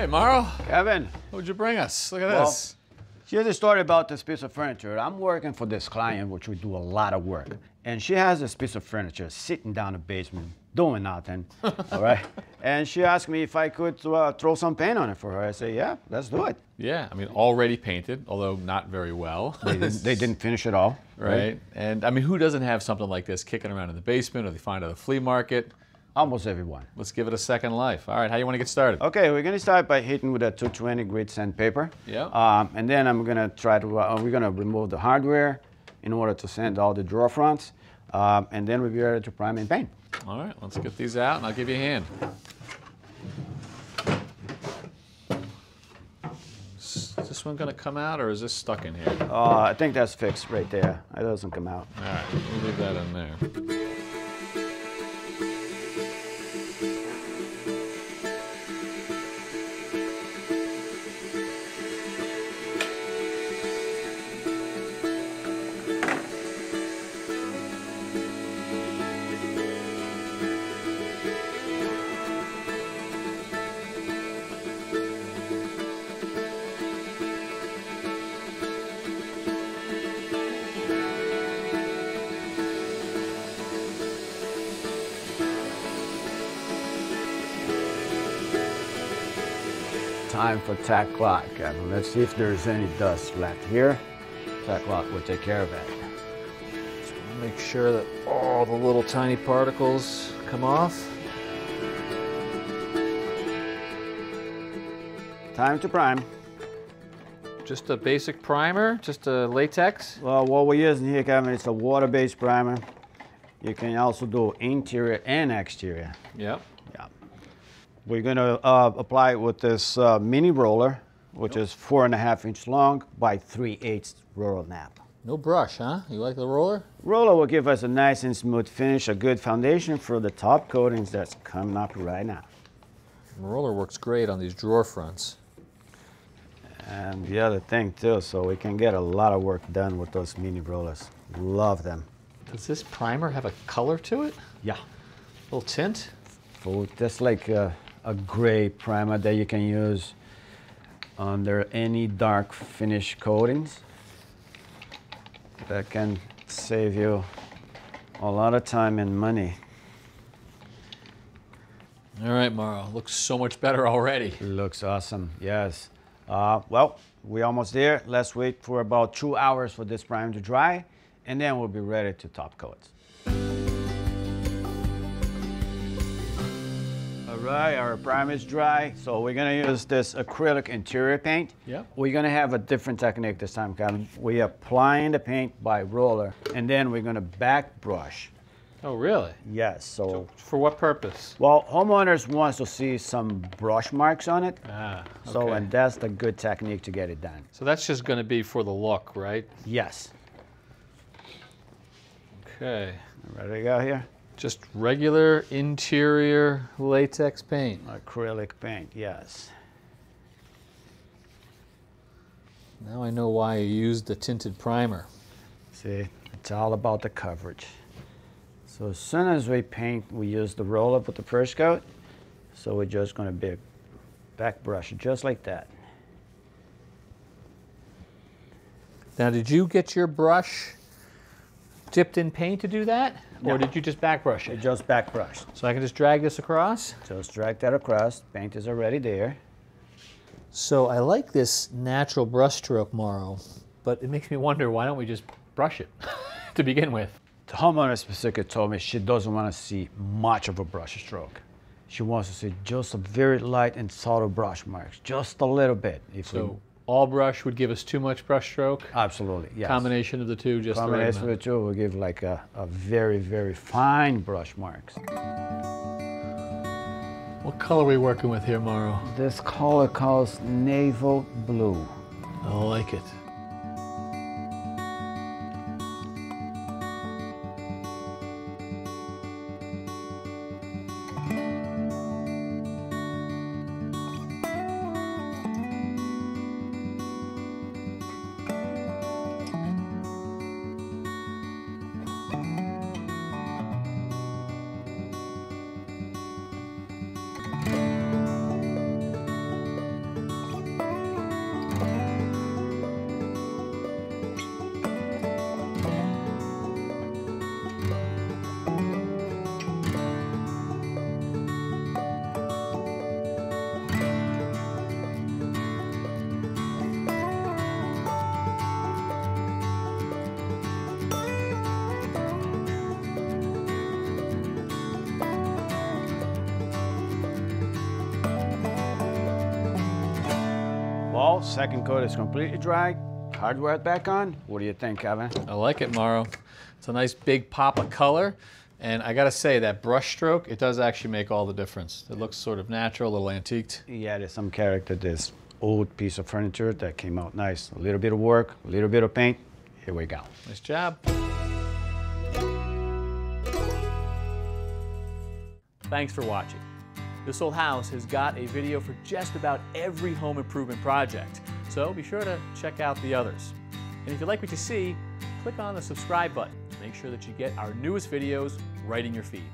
Hey, Mauro. Kevin, What'd you bring us? Look at Well, this. here's a story about this piece of furniture. I'm working for this client, which we do a lot of work. And she has this piece of furniture sitting down in the basement, doing nothing, all right? And she asked me if I could uh, throw some paint on it for her. I said, yeah, let's do it. Yeah, I mean, already painted, although not very well. They didn't, they didn't finish it all, right? And I mean, who doesn't have something like this kicking around in the basement or they find it at a flea market? Almost everyone. Let's give it a second life. All right, how you want to get started? Okay, we're gonna start by hitting with a 220 grit sandpaper. Yeah. Um, and then I'm gonna try to, uh, we're gonna remove the hardware in order to sand all the drawer fronts. Um, and then we'll be ready to prime and paint. All right, let's get these out and I'll give you a hand. Is this one going to come out or is this stuck in here? Uh, I think that's fixed right there. It doesn't come out. All right, we'll leave that in there. Time for tack cloth. Kevin. Let's see if there's any dust left here. Tack cloth will take care of that. Make sure that all the little tiny particles come off. Time to prime. Just a basic primer, just a latex. Well, what we're using here, Kevin, is a water-based primer. You can also do interior and exterior. Yep. Yeah. We're gonna uh, apply it with this uh, mini roller, which is four and a half inch long by three eighths roller nap. No brush, huh? You like the roller? Roller will give us a nice and smooth finish, a good foundation for the top coatings that's coming up right now. The roller works great on these drawer fronts. And the other thing too, so we can get a lot of work done with those mini rollers. Love them. Does this primer have a color to it? Yeah. A little tint? Full, just like a, a gray primer that you can use under any dark finish coatings. That can save you a lot of time and money. All right, Mauro. Looks so much better already. Looks awesome, yes. Uh, well, we're almost there. Let's wait for about two hours for this primer to dry, and then we'll be ready to top coat. Right, our primer is dry, so we're gonna use this acrylic interior paint. Yep. We're gonna have a different technique this time, Kevin. We're applying the paint by roller, and then we're gonna back brush. Oh, really? Yes, so, For what purpose? well, homeowners wants to see some brush marks on it. Ah, okay. So, and that's the good technique to get it done. So that's just going to be for the look, right? Yes. Okay. Ready to go here? Just regular interior latex paint. Acrylic paint, yes. Now I know why you used the tinted primer. See, it's all about the coverage. So as soon as we paint, we use the roller with the first coat. So we're just gonna be back brush, just like that. Now, did you get your brush dipped in paint to do that? No. Or did you just back brush We it? just back brush. So I can just drag this across? Just drag that across. Paint is already there. So I like this natural brush stroke, Mauro, but it makes me wonder why don't we just brush it to begin with? The homeowner specifically told me she doesn't want to see much of a brush stroke. She wants to see just a very light and subtle brush marks, just a little bit. If we, So all brush would give us too much brush stroke. absolutely, yes. Combination of the two, just the right Combination of the two will give like a, a very, very fine brush marks. What color are we working with here, Mauro? This color calls naval blue. I like it. Out, second coat is completely dry, hardware back on. What do you think, Kevin? I like it, Mauro. It's a nice big pop of color. And I gotta say, that brush stroke, it does actually make all the difference. It looks sort of natural, a little antiqued. Yeah, there's some character, this old piece of furniture that came out nice. A little bit of work, a little bit of paint. Here we go. Nice job. Thanks for watching. This Old House has got a video for just about every home improvement project, so be sure to check out the others. And if you like what you see, click on the subscribe button to make sure that you get our newest videos right in your feed.